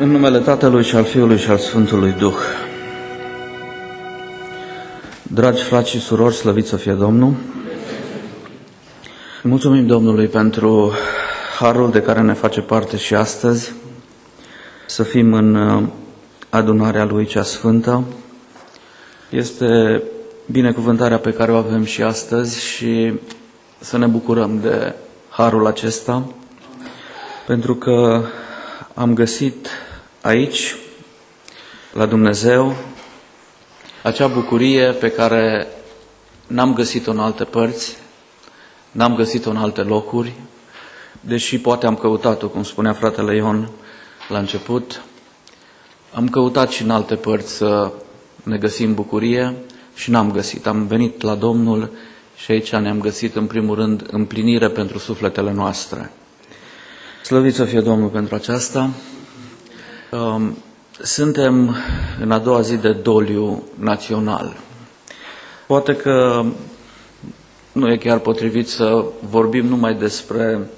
În numele Tatălui și al Fiului și al Sfântului Duh. Dragi frați și surori, slăviți să fie Domnul! Mulțumim Domnului pentru harul de care ne face parte și astăzi, să fim în uh, adunarea Lui cea Sfântă. Este binecuvântarea pe care o avem și astăzi și să ne bucurăm de harul acesta, pentru că am găsit aici, la Dumnezeu, acea bucurie pe care n-am găsit-o în alte părți, n-am găsit-o în alte locuri, deși poate am căutat-o, cum spunea fratele Ion la început, am căutat și în alte părți să ne găsim bucurie și n-am găsit. Am venit la Domnul și aici ne-am găsit în primul rând împlinire pentru sufletele noastre. Slăviți să fie Domnul pentru aceasta. Um, suntem în a doua zi de doliu național. Poate că nu e chiar potrivit să vorbim numai despre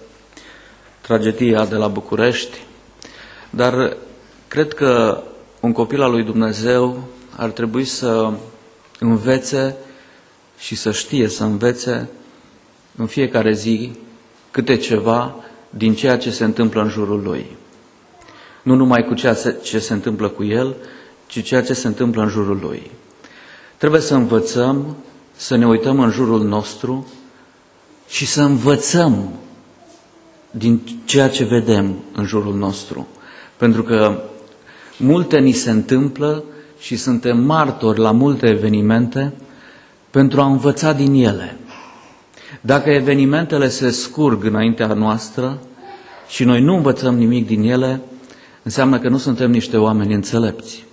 tragedia de la București, dar cred că un copil al lui Dumnezeu ar trebui să învețe și să știe să învețe în fiecare zi câte ceva din ceea ce se întâmplă în jurul lui. Nu numai cu ceea ce se întâmplă cu el, ci ceea ce se întâmplă în jurul lui. Trebuie să învățăm să ne uităm în jurul nostru și să învățăm din ceea ce vedem în jurul nostru. Pentru că multe ni se întâmplă și suntem martori la multe evenimente pentru a învăța din ele. Dacă evenimentele se scurg înaintea noastră și noi nu învățăm nimic din ele, înseamnă că nu suntem niște oameni înțelepți.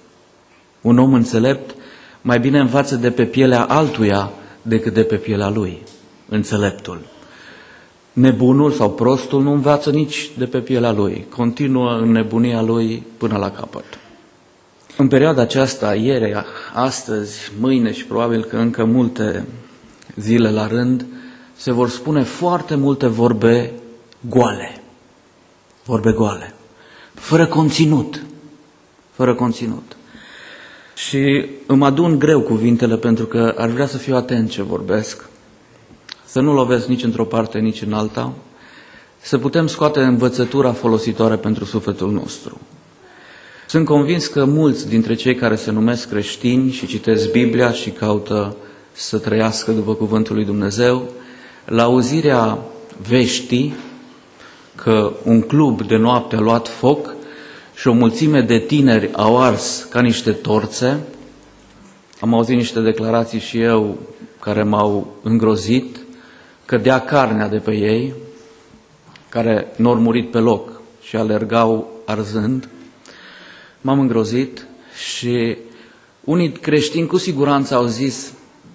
Un om înțelept mai bine învață de pe pielea altuia decât de pe pielea lui, înțeleptul. Nebunul sau prostul nu învață nici de pe pielea lui, continuă în nebunia lui până la capăt. În perioada aceasta, ieri, astăzi, mâine și probabil că încă multe zile la rând, se vor spune foarte multe vorbe goale. Vorbe goale. Fără conținut. Fără conținut. Și îmi adun greu cuvintele pentru că ar vrea să fiu atent ce vorbesc, să nu lovesc nici într-o parte, nici în alta, să putem scoate învățătura folositoare pentru sufletul nostru. Sunt convins că mulți dintre cei care se numesc creștini și citesc Biblia și caută să trăiască după cuvântul lui Dumnezeu, la auzirea veștii că un club de noapte a luat foc și o mulțime de tineri au ars ca niște torțe, am auzit niște declarații și eu care m-au îngrozit, că dea carnea de pe ei, care nu au murit pe loc și alergau arzând, m-am îngrozit și unii creștini cu siguranță au zis,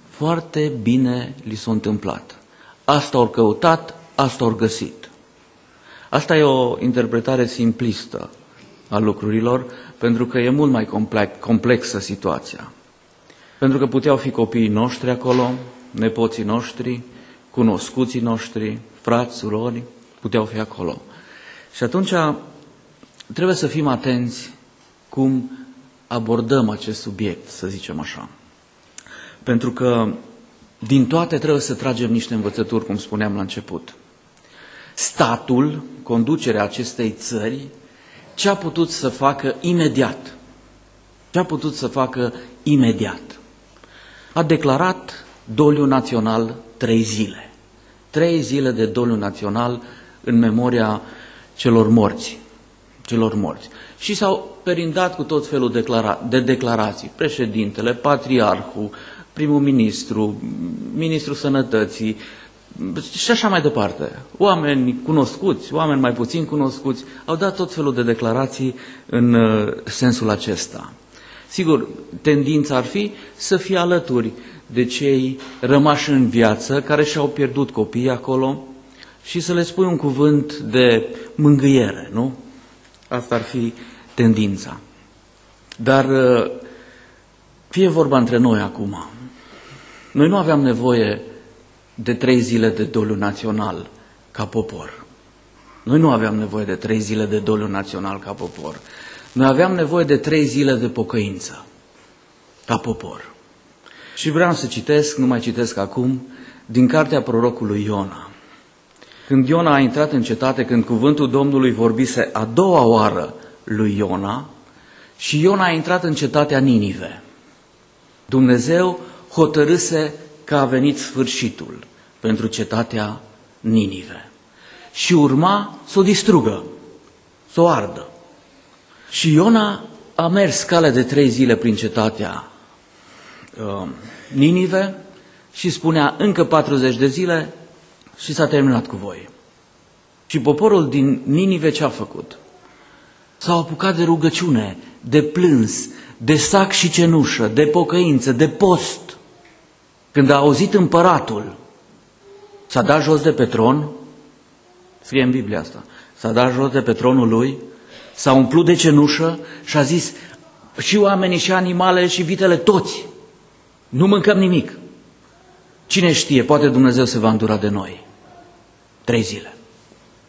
foarte bine li s-a întâmplat. Asta au căutat, asta au găsit. Asta e o interpretare simplistă a lucrurilor, pentru că e mult mai complex, complexă situația. Pentru că puteau fi copiii noștri acolo, nepoții noștri, cunoscuții noștri, frați, surori, puteau fi acolo. Și atunci trebuie să fim atenți cum abordăm acest subiect, să zicem așa. Pentru că din toate trebuie să tragem niște învățături, cum spuneam la început. Statul, conducerea acestei țări, ce a putut să facă imediat? Ce a putut să facă imediat? A declarat doliu național trei zile. Trei zile de doliu național în memoria celor morți. Celor morți. Și s-au perindat cu tot felul declara- de declarații. Președintele, patriarhul, primul ministru, ministrul sănătății și așa mai departe. Oameni cunoscuți, oameni mai puțin cunoscuți, au dat tot felul de declarații în uh, sensul acesta. Sigur, tendința ar fi să fie alături de cei rămași în viață, care și-au pierdut copiii acolo și să le spui un cuvânt de mângâiere, nu? Asta ar fi tendința. Dar uh, fie vorba între noi acum. Noi nu aveam nevoie de trei zile de doliu național ca popor. Noi nu aveam nevoie de trei zile de doliu național ca popor. Noi aveam nevoie de trei zile de pocăință, ca popor. Și vreau să citesc, nu mai citesc acum, din cartea prorocului Iona. Când Iona a intrat în cetate, când cuvântul Domnului vorbise a doua oară lui Iona, și Iona a intrat în cetatea Ninive. Dumnezeu hotărâse că a venit sfârșitul pentru cetatea Ninive. Și urma să o distrugă, să o ardă. Și Iona a mers cale de trei zile prin cetatea uh, Ninive și spunea încă 40 de zile și s-a terminat cu voi. Și poporul din Ninive ce a făcut? S-au apucat de rugăciune, de plâns, de sac și cenușă, de pocăință, de post. Când a auzit împăratul, s-a dat jos de pe tron, scrie în Biblia asta, s-a dat jos de pe tronul lui, s-a umplut de cenușă și a zis, și oamenii, și animale, și vitele, toți, nu mâncăm nimic. Cine știe, poate Dumnezeu se va îndura de noi. Trei zile.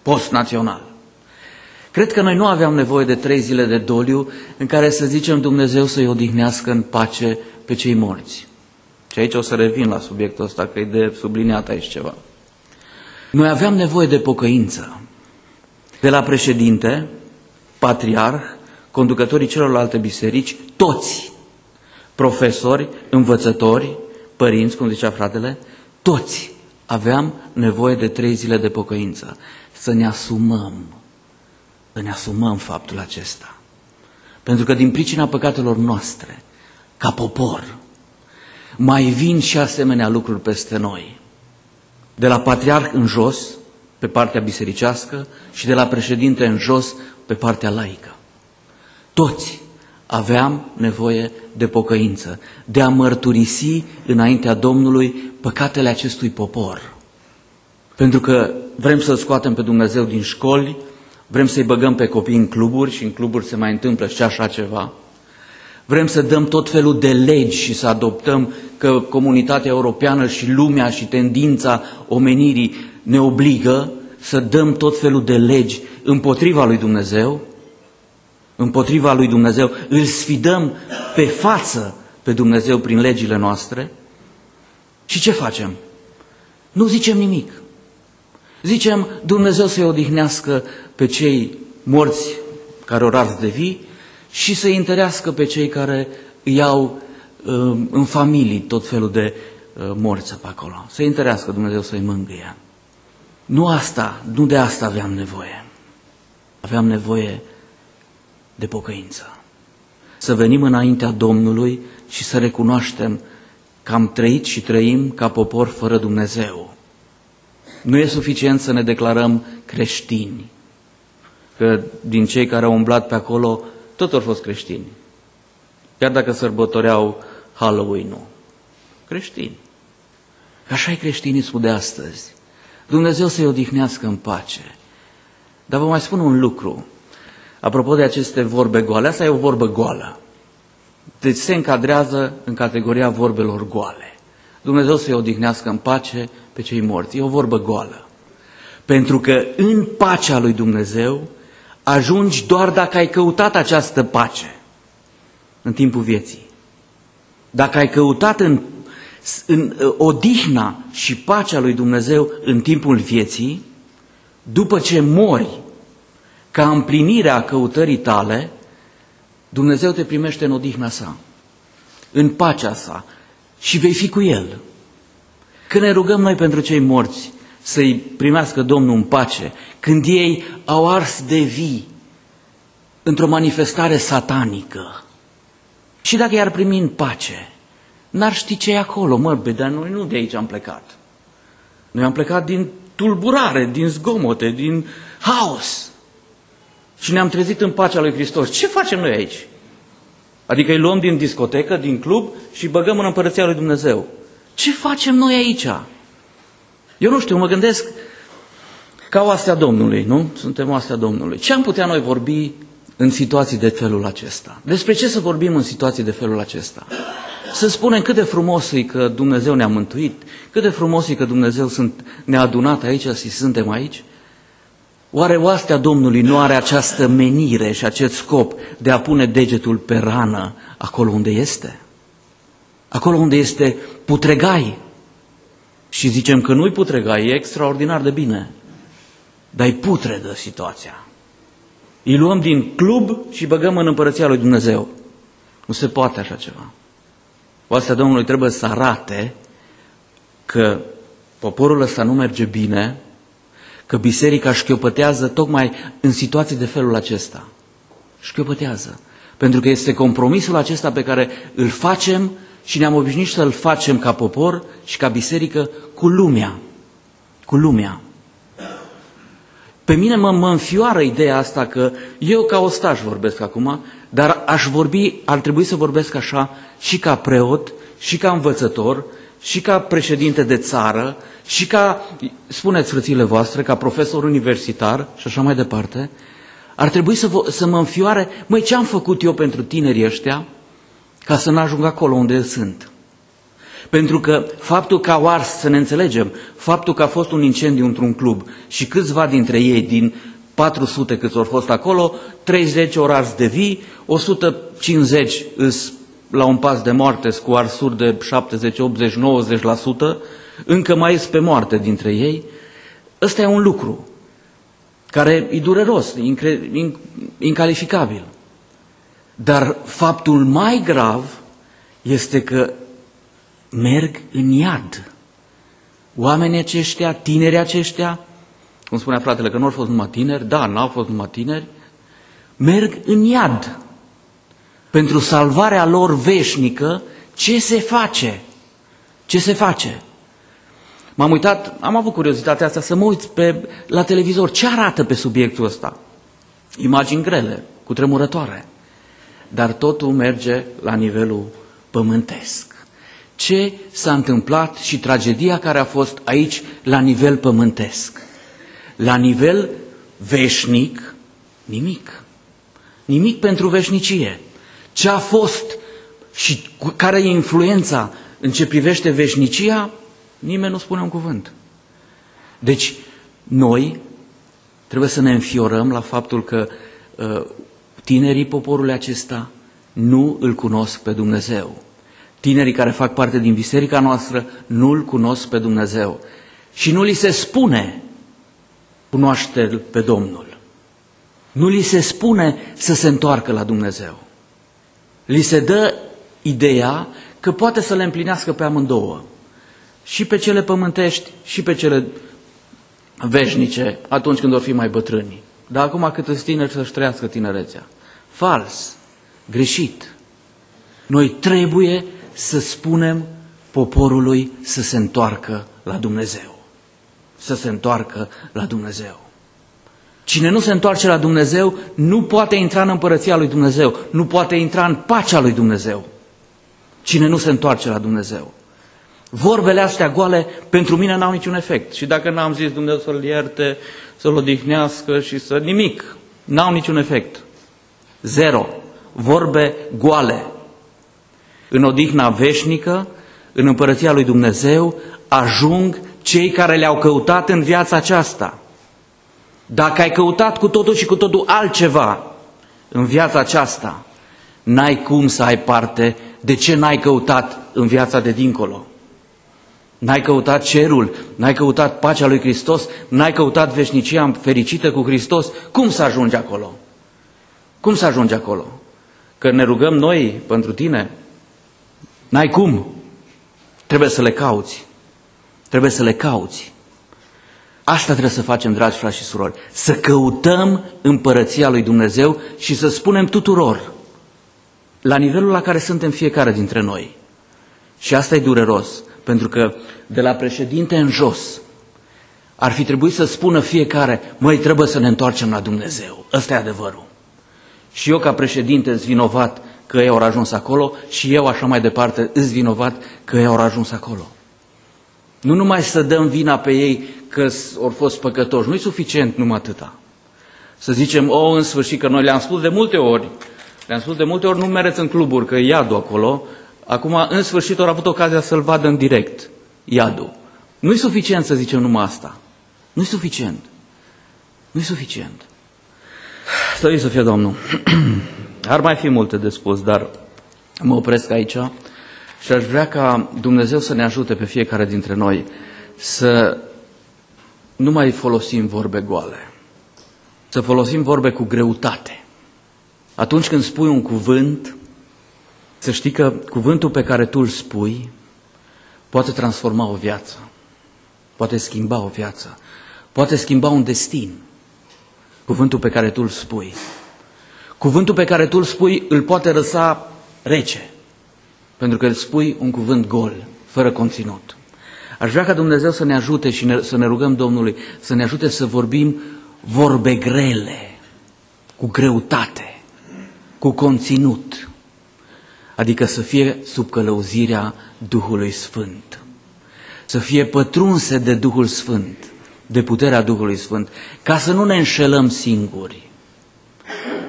Post național. Cred că noi nu aveam nevoie de trei zile de doliu în care să zicem Dumnezeu să-i odihnească în pace pe cei morți. Și aici o să revin la subiectul ăsta, că e de subliniat aici ceva. Noi aveam nevoie de pocăință. De la președinte, patriarh, conducătorii celorlalte biserici, toți, profesori, învățători, părinți, cum zicea fratele, toți aveam nevoie de trei zile de pocăință. Să ne asumăm, să ne asumăm faptul acesta. Pentru că din pricina păcatelor noastre, ca popor, mai vin și asemenea lucruri peste noi. De la patriarh în jos, pe partea bisericească, și de la președinte în jos, pe partea laică. Toți aveam nevoie de pocăință, de a mărturisi înaintea Domnului păcatele acestui popor. Pentru că vrem să-L scoatem pe Dumnezeu din școli, vrem să-i băgăm pe copii în cluburi și în cluburi se mai întâmplă și așa ceva. Vrem să dăm tot felul de legi și să adoptăm că comunitatea europeană și lumea și tendința omenirii ne obligă să dăm tot felul de legi împotriva lui Dumnezeu, împotriva lui Dumnezeu, îl sfidăm pe față pe Dumnezeu prin legile noastre și ce facem? Nu zicem nimic. Zicem Dumnezeu să-i odihnească pe cei morți care o ars de vii și să-i întărească pe cei care îi au uh, în familii tot felul de uh, morți pe acolo. Să-i întărească Dumnezeu să-i mângâie. Nu asta, nu de asta aveam nevoie. Aveam nevoie de pocăință. Să venim înaintea Domnului și să recunoaștem că am trăit și trăim ca popor fără Dumnezeu. Nu e suficient să ne declarăm creștini, că din cei care au umblat pe acolo, tot au fost creștini. Chiar dacă sărbătoreau Halloween-ul. Creștini. Așa e creștinismul de astăzi. Dumnezeu să-i odihnească în pace. Dar vă mai spun un lucru. Apropo de aceste vorbe goale, asta e o vorbă goală. Deci se încadrează în categoria vorbelor goale. Dumnezeu să-i odihnească în pace pe cei morți. E o vorbă goală. Pentru că în pacea lui Dumnezeu ajungi doar dacă ai căutat această pace în timpul vieții. Dacă ai căutat în, în odihna și pacea lui Dumnezeu în timpul vieții, după ce mori ca împlinirea căutării tale, Dumnezeu te primește în odihna sa, în pacea sa și vei fi cu El. Când ne rugăm noi pentru cei morți să-i primească Domnul în pace, când ei au ars de vii într-o manifestare satanică, și dacă i-ar primi în pace, n-ar ști ce e acolo, mă, be, dar noi nu de aici am plecat. Noi am plecat din tulburare, din zgomote, din haos și ne-am trezit în pacea lui Hristos. Ce facem noi aici? Adică îi luăm din discotecă, din club și băgăm în împărăția lui Dumnezeu. Ce facem noi aici? Eu nu știu, mă gândesc ca oastea Domnului, nu? Suntem oastea Domnului. Ce am putea noi vorbi în situații de felul acesta? Despre ce să vorbim în situații de felul acesta? Să spunem cât de frumos e că Dumnezeu ne-a mântuit, cât de frumos e că Dumnezeu sunt, ne-a adunat aici și suntem aici? Oare oastea Domnului nu are această menire și acest scop de a pune degetul pe rană acolo unde este? Acolo unde este putregai. Și zicem că nu-i putregai, e extraordinar de bine. Dar e putredă situația. Îi luăm din club și băgăm în împărăția lui Dumnezeu. Nu se poate așa ceva. Oastea Domnului trebuie să arate că poporul ăsta nu merge bine, că biserica șchiopătează tocmai în situații de felul acesta. Șchiopătează. Pentru că este compromisul acesta pe care îl facem și ne-am obișnuit să-l facem ca popor și ca biserică cu lumea. Cu lumea. Pe mine mă, mă înfioară ideea asta că eu ca ostaș vorbesc acum, dar aș vorbi, ar trebui să vorbesc așa și ca preot, și ca învățător, și ca președinte de țară, și ca, spuneți frățile voastre, ca profesor universitar și așa mai departe, ar trebui să, vă, să mă înfioare, măi, ce am făcut eu pentru tinerii ăștia ca să nu ajung acolo unde sunt? Pentru că faptul că au ars, să ne înțelegem, faptul că a fost un incendiu într-un club și câțiva dintre ei, din 400 câți au fost acolo, 30 ori ars de vii, 150 îs la un pas de moarte cu arsuri de 70, 80, 90%, încă mai este pe moarte dintre ei. Ăsta e un lucru care e dureros, incre, incalificabil. Dar faptul mai grav este că merg în iad. Oamenii aceștia, tinerii aceștia, cum spunea fratele că nu au fost numai tineri, da, nu au fost numai tineri, merg în iad. Pentru salvarea lor veșnică, ce se face? Ce se face? M-am uitat, am avut curiozitatea asta să mă uit pe, la televizor. Ce arată pe subiectul ăsta? Imagini grele, cu tremurătoare. Dar totul merge la nivelul pământesc ce s-a întâmplat și tragedia care a fost aici la nivel pământesc. La nivel veșnic, nimic. Nimic pentru veșnicie. Ce a fost și care e influența în ce privește veșnicia, nimeni nu spune un cuvânt. Deci, noi trebuie să ne înfiorăm la faptul că uh, tinerii poporului acesta nu îl cunosc pe Dumnezeu. Tinerii care fac parte din biserica noastră nu-L cunosc pe Dumnezeu. Și nu li se spune, cunoaște pe Domnul. Nu li se spune să se întoarcă la Dumnezeu. Li se dă ideea că poate să le împlinească pe amândouă. Și pe cele pământești și pe cele veșnice, atunci când vor fi mai bătrâni. Dar acum cât îți tineri să-și trăiască tinerețea. Fals, greșit. Noi trebuie să spunem poporului să se întoarcă la Dumnezeu. Să se întoarcă la Dumnezeu. Cine nu se întoarce la Dumnezeu nu poate intra în împărăția lui Dumnezeu, nu poate intra în pacea lui Dumnezeu. Cine nu se întoarce la Dumnezeu. Vorbele astea goale pentru mine n-au niciun efect. Și dacă n-am zis Dumnezeu să-l ierte, să-l odihnească și să... nimic. N-au niciun efect. Zero. Vorbe goale în odihna veșnică, în împărăția lui Dumnezeu, ajung cei care le-au căutat în viața aceasta. Dacă ai căutat cu totul și cu totul altceva în viața aceasta, n-ai cum să ai parte de ce n-ai căutat în viața de dincolo. N-ai căutat cerul, n-ai căutat pacea lui Hristos, n-ai căutat veșnicia fericită cu Hristos. Cum să ajungi acolo? Cum să ajungi acolo? Că ne rugăm noi pentru tine, N-ai cum. Trebuie să le cauți. Trebuie să le cauți. Asta trebuie să facem, dragi frați și surori. Să căutăm împărăția lui Dumnezeu și să spunem tuturor, la nivelul la care suntem fiecare dintre noi. Și asta e dureros, pentru că de la președinte în jos ar fi trebuit să spună fiecare, măi, trebuie să ne întoarcem la Dumnezeu. Ăsta e adevărul. Și eu ca președinte sunt vinovat că ei au ajuns acolo și eu așa mai departe îți vinovat că ei au ajuns acolo. Nu numai să dăm vina pe ei că au fost păcătoși, nu e suficient numai atâta. Să zicem, o, în sfârșit, că noi le-am spus de multe ori, le-am spus de multe ori, nu mereți în cluburi, că e iadul acolo. Acum, în sfârșit, au avut ocazia să-l vadă în direct, iadul. Nu e suficient să zicem numai asta. Nu e suficient. Nu e suficient. Slăvit să fie Domnul. Ar mai fi multe de spus, dar mă opresc aici și aș vrea ca Dumnezeu să ne ajute pe fiecare dintre noi să nu mai folosim vorbe goale, să folosim vorbe cu greutate. Atunci când spui un cuvânt, să știi că cuvântul pe care tu îl spui poate transforma o viață, poate schimba o viață, poate schimba un destin. Cuvântul pe care tu îl spui. Cuvântul pe care tu îl spui îl poate răsa rece, pentru că îl spui un cuvânt gol, fără conținut. Aș vrea ca Dumnezeu să ne ajute și ne, să ne rugăm Domnului să ne ajute să vorbim vorbe grele, cu greutate, cu conținut, adică să fie sub călăuzirea Duhului Sfânt, să fie pătrunse de Duhul Sfânt, de puterea Duhului Sfânt, ca să nu ne înșelăm singuri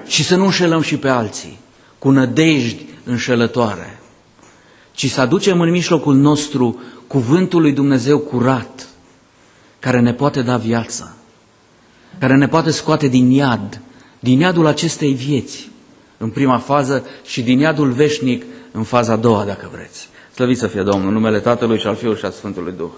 și să nu înșelăm și pe alții cu nădejdi înșelătoare, ci să aducem în mijlocul nostru cuvântul lui Dumnezeu curat, care ne poate da viață, care ne poate scoate din iad, din iadul acestei vieți, în prima fază și din iadul veșnic în faza a doua, dacă vreți. Slăviți să fie Domnul, numele Tatălui și al Fiului și al Sfântului Duh.